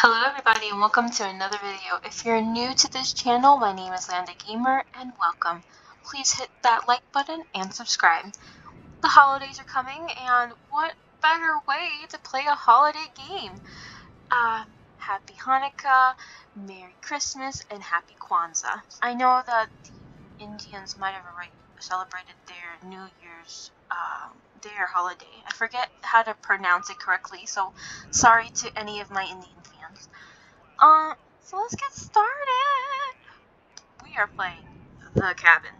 Hello everybody and welcome to another video. If you're new to this channel, my name is Lambda Gamer and welcome. Please hit that like button and subscribe. The holidays are coming and what better way to play a holiday game? Uh, happy Hanukkah, Merry Christmas, and Happy Kwanzaa. I know that the Indians might have already celebrated their New Year's um, their holiday. I forget how to pronounce it correctly, so sorry to any of my Indian. Uh, so let's get started. We are playing The Cabin.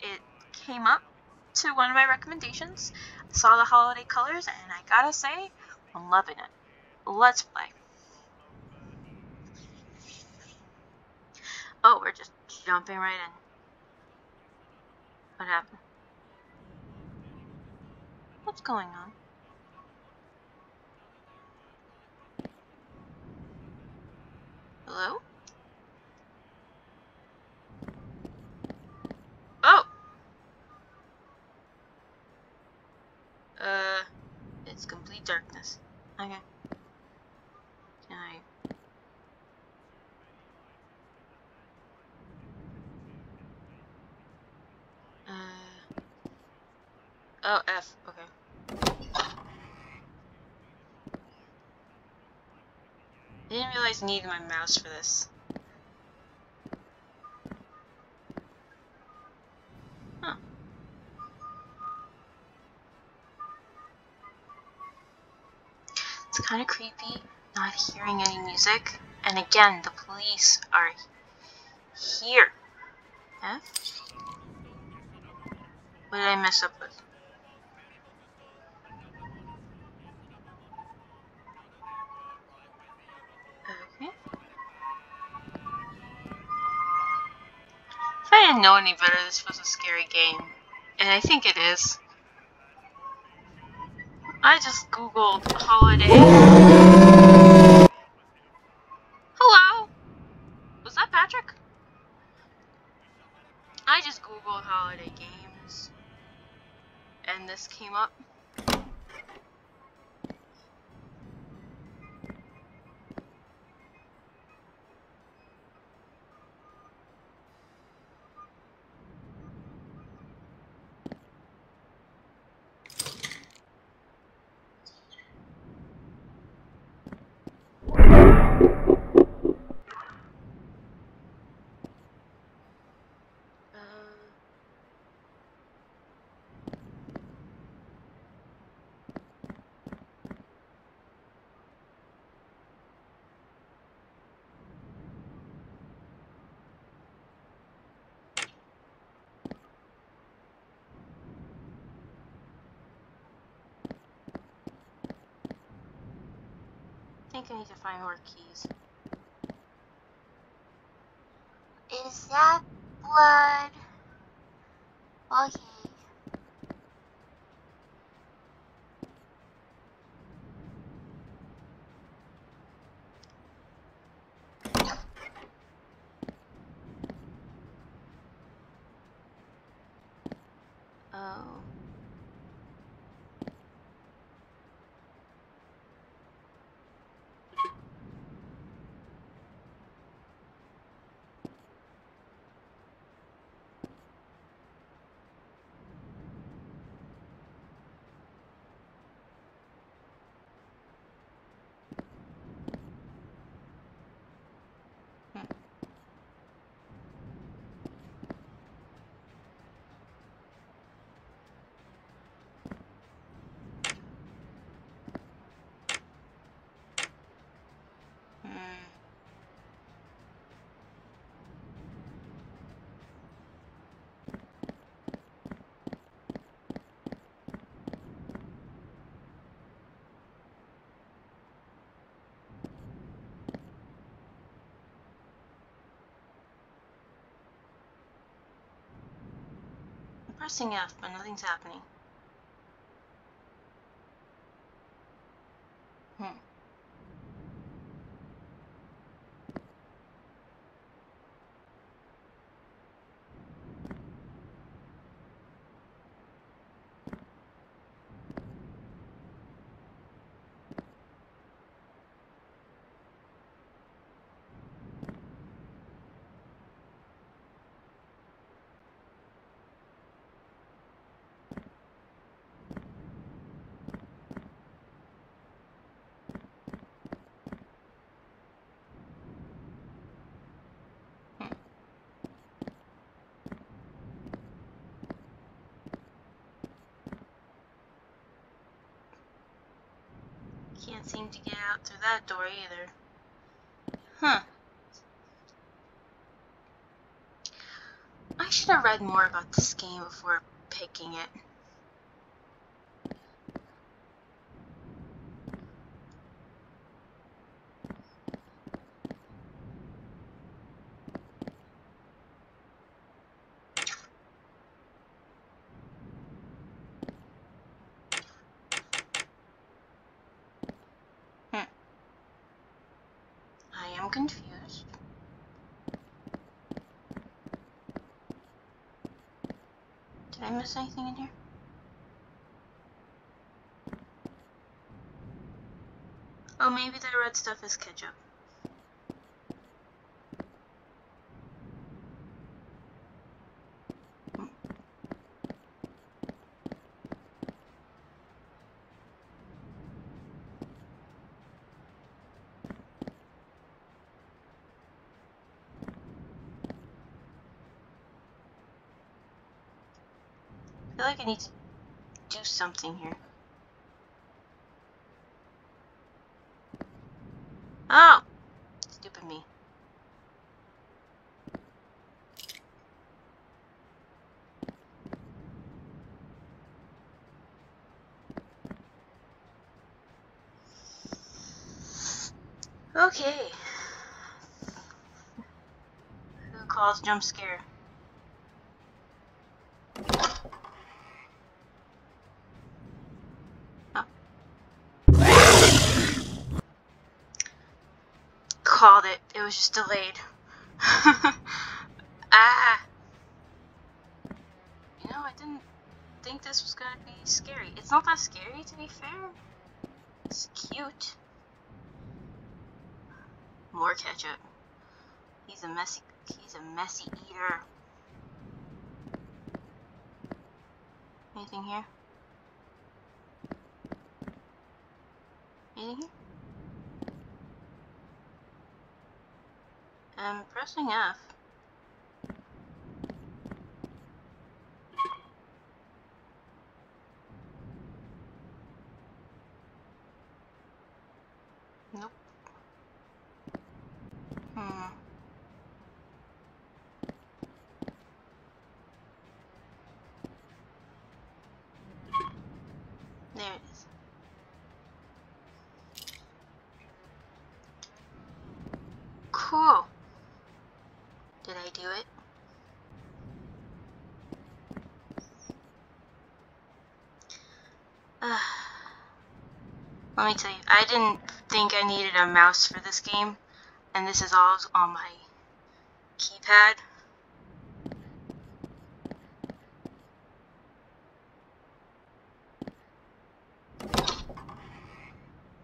It came up to one of my recommendations. I saw the holiday colors, and I gotta say, I'm loving it. Let's play. Oh, we're just jumping right in. What happened? What's going on? Hello? Oh! Uh, it's complete darkness. Okay. Can I... Uh... Oh, F. Okay. I didn't realize I needed my mouse for this. Huh. It's kind of creepy not hearing any music. And again, the police are here. Huh? What did I mess up with? Didn't know any better, this was a scary game. And I think it is. I just googled holiday. Think I need to find more keys. Is that blood? Okay. Oh. Pressing F, but nothing's happening. Can't seem to get out through that door either. Huh. I should have read more about this game before picking it. Confused. Did I miss anything in here? Oh, maybe the red stuff is ketchup. Feel like I need to do something here. Oh! Stupid me. Okay. Who calls jump scare? Called it. It was just delayed. ah. You know, I didn't think this was gonna be scary. It's not that scary, to be fair. It's cute. More ketchup. He's a messy. He's a messy eater. Anything here? Anything here? I'm pressing F. Nope. Hmm. There it is. Cool. Did I do it? Uh, let me tell you, I didn't think I needed a mouse for this game, and this is all on my keypad.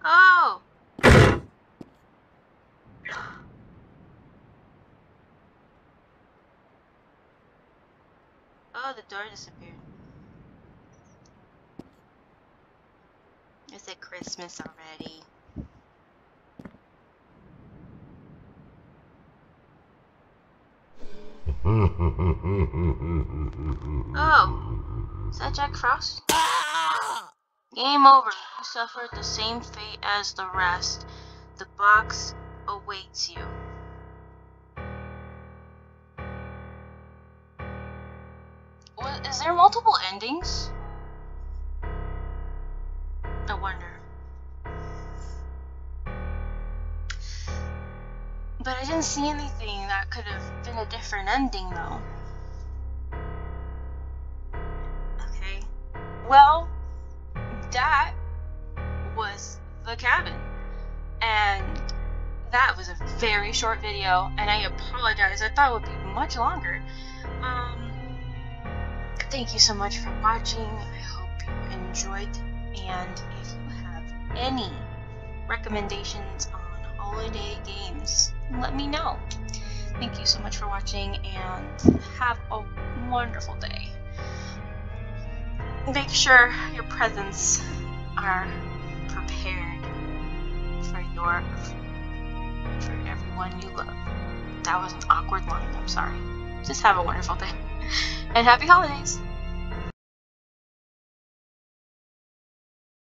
Oh! Oh, the door disappeared. Christmas already? oh, is that Jack Frost? Game over. You suffered the same fate as the rest. The box awaits you. Is there multiple endings? I wonder. But I didn't see anything that could have been a different ending, though. Okay. Well, that was the cabin. And that was a very short video, and I apologize. I thought it would be much longer. Um, thank you so much for watching. I hope you enjoyed. And if you have any recommendations on holiday games, let me know. Thank you so much for watching and have a wonderful day. Make sure your presents are prepared for your for everyone you love. That was an awkward line, I'm sorry. Just have a wonderful day. And happy holidays!